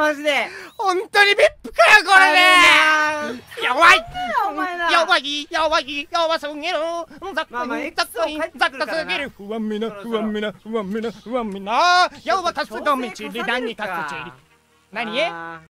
マジで。本当にビップかよこれね。やばいやばい。やばいやばすぎる。ざっくりざっくりざっくすぎる。不安みな不安みな不安みな不安みな。やばかすがみちり何かすちり何？